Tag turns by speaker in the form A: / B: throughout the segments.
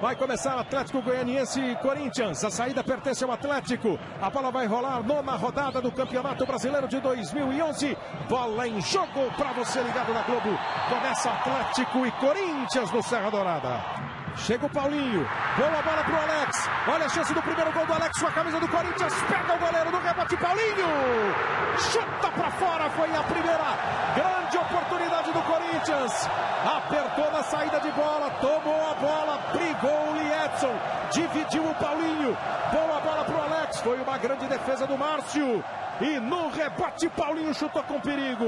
A: Vai começar Atlético Goianiense e Corinthians. A saída pertence ao Atlético. A bola vai rolar nona rodada do Campeonato Brasileiro de 2011. Bola em jogo para você ligado na Globo. Começa Atlético e Corinthians no Serra Dourada. Chega o Paulinho. Boa bola pro Alex. Olha a chance do primeiro gol do Alex com a camisa do Corinthians. Pega o goleiro no rebote. Paulinho. Chuta para fora. Foi a primeira grande oportunidade do Corinthians. Apertou na saída de bola. Tomou a bola. Brigou o Liedson. Dividiu o Paulinho. Boa bola pro Alex. Foi uma grande defesa do Márcio. E no rebote, Paulinho chutou com perigo.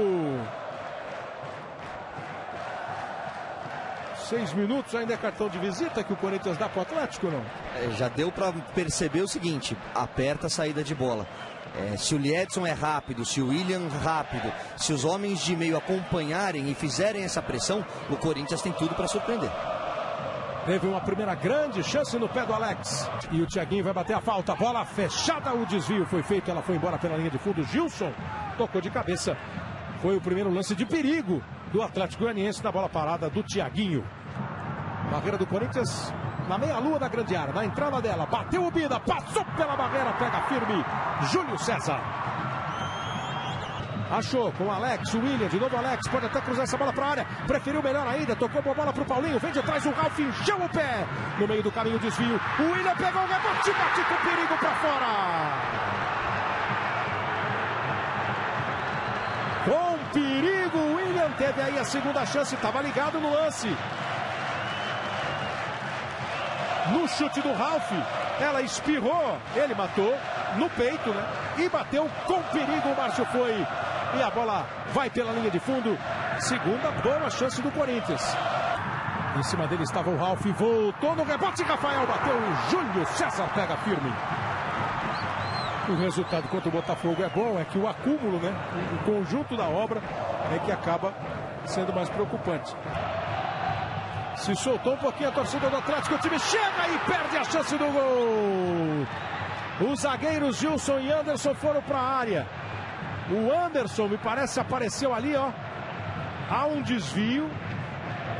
A: Seis minutos, ainda é cartão de visita que o Corinthians dá para o Atlético, não?
B: É, já deu para perceber o seguinte: aperta a saída de bola. É, se o Liedson é rápido, se o William rápido, se os homens de meio acompanharem e fizerem essa pressão, o Corinthians tem tudo para surpreender.
A: Teve uma primeira grande chance no pé do Alex. E o Thiaguinho vai bater a falta. Bola fechada, o desvio foi feito. Ela foi embora pela linha de fundo. Gilson tocou de cabeça. Foi o primeiro lance de perigo do Atlético Goianiense na bola parada do Thiaguinho. Barreira do Corinthians na meia-lua da grande área, na entrada dela, bateu o Bida, passou pela barreira, pega firme, Júlio César. Achou com Alex, o William, de novo Alex, pode até cruzar essa bola para a área, preferiu melhor ainda, tocou a bola para o Paulinho, vem de trás o Ralf, encheu o pé, no meio do caminho desvio, o William pegou o rebote, bate com perigo para fora. Com perigo, o William teve aí a segunda chance, estava ligado no lance no chute do Ralph. Ela espirrou, ele matou no peito, né? E bateu com perigo. O Márcio foi. E a bola vai pela linha de fundo. Segunda boa chance do Corinthians. Em cima dele estava o Ralph. Voltou no rebote. Rafael bateu. O Júlio César pega firme. O resultado contra o Botafogo é bom, é que o acúmulo, né? O conjunto da obra é que acaba sendo mais preocupante. Se soltou um pouquinho a torcida do Atlético. O time chega e perde a chance do gol. Os zagueiros Gilson e Anderson foram para a área. O Anderson, me parece, apareceu ali, ó. Há um desvio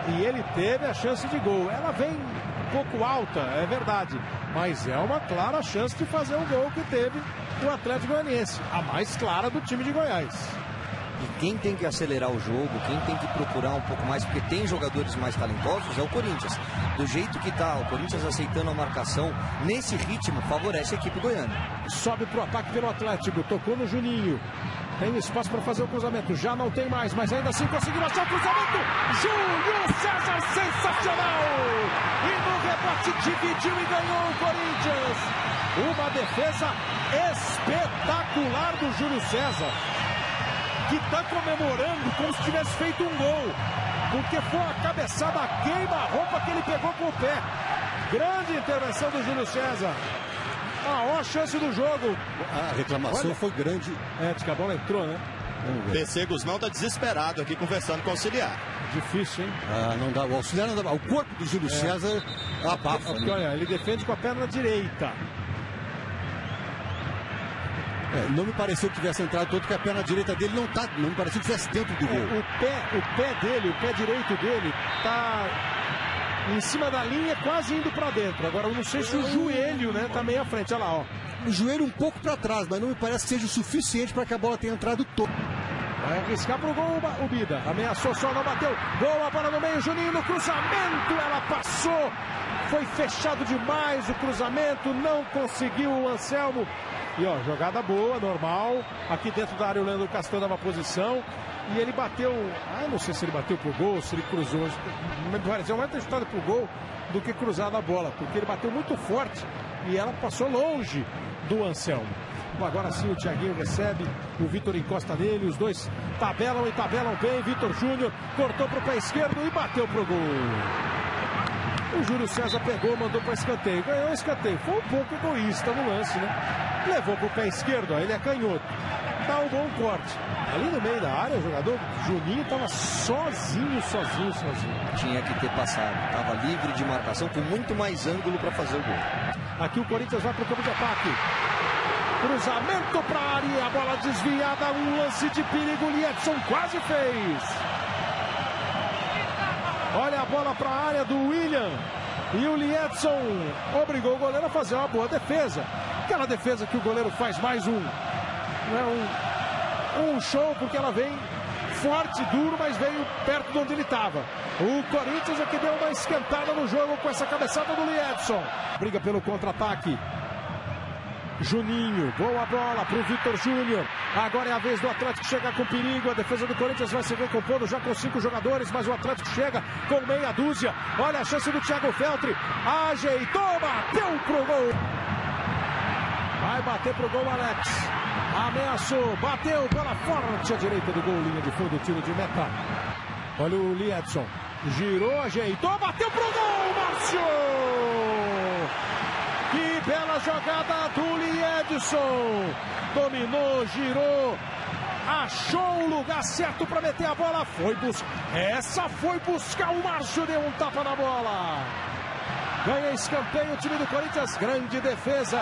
A: e ele teve a chance de gol. Ela vem um pouco alta, é verdade, mas é uma clara chance de fazer o gol que teve o Atlético Goianiense, a mais clara do time de Goiás.
B: E quem tem que acelerar o jogo, quem tem que procurar um pouco mais, porque tem jogadores mais talentosos, é o Corinthians. Do jeito que tá, o Corinthians aceitando a marcação, nesse ritmo, favorece a equipe goiana.
A: Sobe pro ataque pelo Atlético, tocou no Juninho. Tem espaço para fazer o cruzamento, já não tem mais, mas ainda assim conseguiu achar o cruzamento. Júlio César, sensacional! E no rebote dividiu e ganhou o Corinthians. Uma defesa espetacular do Júlio César que está comemorando como se tivesse feito um gol. Porque foi a cabeçada queima-roupa que ele pegou com o pé. Grande intervenção do Júlio César. A maior chance do jogo.
C: A reclamação Olha. foi grande.
A: É, de que a bola entrou, né?
D: PC Guzmão está desesperado aqui conversando com o auxiliar.
A: Difícil, hein?
C: Ah, não dá. O auxiliar não dá. O corpo do Júlio é. César abafa.
A: Porque, né? olha, ele defende com a perna direita.
C: É, não me pareceu que tivesse entrado todo, porque a perna direita dele não tá. Não me pareceu que estivesse dentro do
A: é,
C: gol.
A: o, pé, o pé dele, o pé direito dele, tá em cima da linha, quase indo para dentro. Agora eu não sei se o joelho, né, tá meio à frente. Olha lá, ó.
C: O joelho um pouco para trás, mas não me parece que seja o suficiente para que a bola tenha entrado toda.
A: Vai arriscar pro gol o Bida. Ameaçou só, não bateu. Gol, a bola no meio, Juninho no cruzamento. Ela passou. Foi fechado demais o cruzamento. Não conseguiu o Anselmo. E ó, jogada boa, normal. Aqui dentro da área o Leandro Castan dava posição. E ele bateu. Ah, não sei se ele bateu pro gol, se ele cruzou. Me pareceu mais ter chutado pro gol do que cruzado a bola. Porque ele bateu muito forte e ela passou longe do Anselmo. Agora sim o Thiaguinho recebe, o Vitor encosta nele, os dois tabelam e tabelam bem. Vitor Júnior cortou para o pé esquerdo e bateu pro gol. O Júlio César pegou, mandou para escanteio, ganhou o escanteio. Foi um pouco egoísta no lance, né? Levou para o pé esquerdo, aí ele é canhoto. Dá um bom corte. Ali no meio da área, o jogador Juninho estava sozinho, sozinho, sozinho.
B: Tinha que ter passado. Estava livre de marcação, com muito mais ângulo para fazer o gol.
A: Aqui o Corinthians vai para o campo de ataque. Cruzamento para a área, a bola desviada, um lance de perigo. Liedson quase fez. Olha a bola para a área do William. E o Liedson obrigou o goleiro a fazer uma boa defesa. Aquela defesa que o goleiro faz mais um, né, um, um show, porque ela vem forte, duro, mas veio perto de onde ele estava. O Corinthians é que deu uma esquentada no jogo com essa cabeçada do Liedson. Briga pelo contra-ataque. Juninho, boa bola para o Vitor Júnior. Agora é a vez do Atlético chegar com perigo. A defesa do Corinthians vai se recompondo já com cinco jogadores, mas o Atlético chega com meia dúzia. Olha a chance do Thiago Feltri. Ajeitou, bateu pro gol. Vai bater pro gol, Alex. Ameaçou, bateu pela forte à direita do gol, linha de fundo, tiro de meta. Olha o Liedson. Girou, ajeitou, bateu pro gol, Márcio! Que bela jogada do Liedson. Dominou, girou, achou o lugar certo para meter a bola. Foi buscar. Essa foi buscar o Márcio, deu um tapa na bola. Ganha escanteio o time do Corinthians. Grande defesa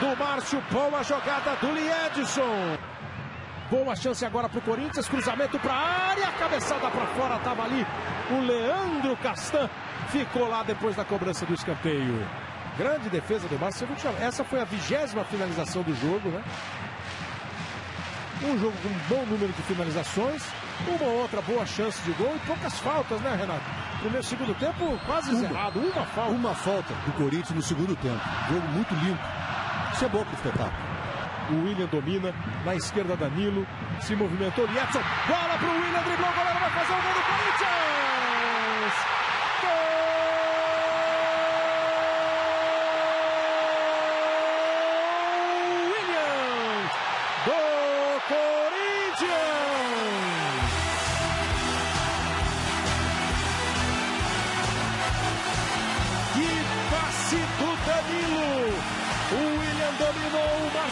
A: do Márcio. Boa jogada do Liedson. Boa chance agora para o Corinthians. Cruzamento para a área. Cabeçada para fora. Estava ali o Leandro Castan. Ficou lá depois da cobrança do escanteio. Grande defesa do Márcio. Essa foi a vigésima finalização do jogo, né? Um jogo com um bom número de finalizações. Uma outra boa chance de gol e poucas faltas, né, Renato? Primeiro segundo tempo quase uma, zerado. Uma falta.
C: Uma falta do Corinthians no segundo tempo. Jogo muito limpo. Isso é bom pro espetáculo.
A: O William domina, na esquerda Danilo, se movimentou Edson, bola pro William, driblou, o goleiro vai fazer o gol do Corinthians!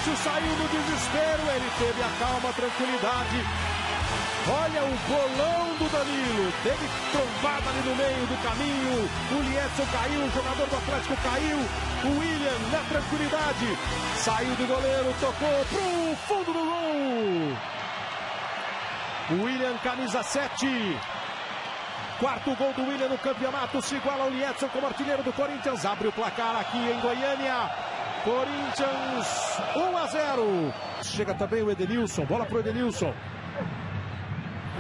A: Dominou, o Márcio saiu no desespero, ele teve a calma, a tranquilidade. Olha o bolão do Danilo, teve trombada ali no meio do caminho. O Lietson caiu, o jogador do Atlético caiu. O William na tranquilidade, saiu do goleiro, tocou pro fundo do gol. William, camisa 7. Quarto gol do William no campeonato, se iguala ao Lietson como artilheiro do Corinthians. Abre o placar aqui em Goiânia. Corinthians 1 a 0. Chega também o Edenilson, bola pro Edenilson.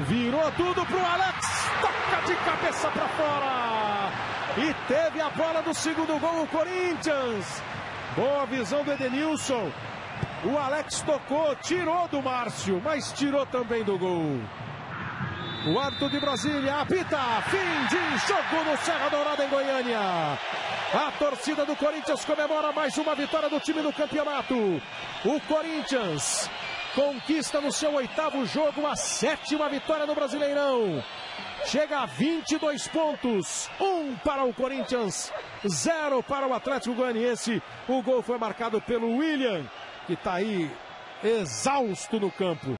A: Virou tudo pro Alex, toca de cabeça para fora. E teve a bola do segundo gol o Corinthians. Boa visão do Edenilson. O Alex tocou, tirou do Márcio, mas tirou também do gol. O árbitro de Brasília apita, fim de jogo no Serra Dourada em Goiânia. A torcida do Corinthians comemora mais uma vitória do time no campeonato. O Corinthians conquista no seu oitavo jogo a sétima vitória no Brasileirão. Chega a 22 pontos, um para o Corinthians, zero para o Atlético Goianiense. O gol foi marcado pelo William, que está aí exausto no campo.